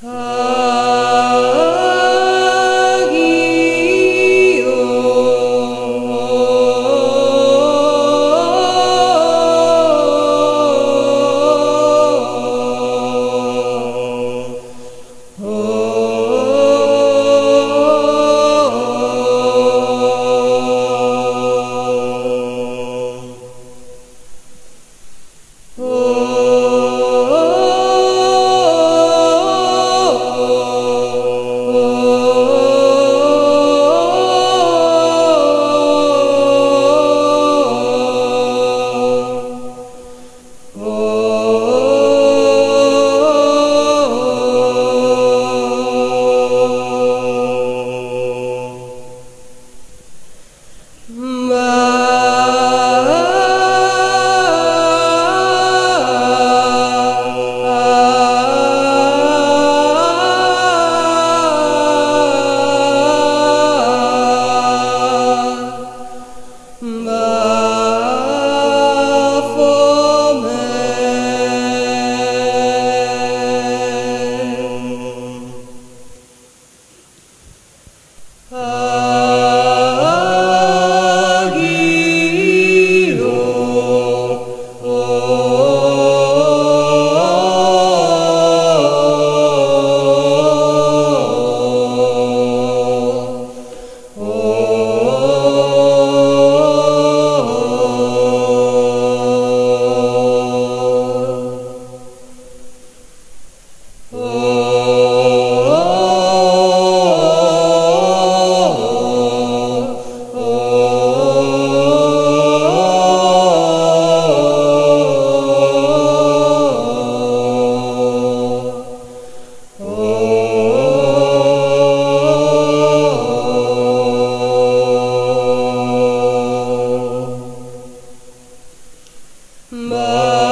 Oh. My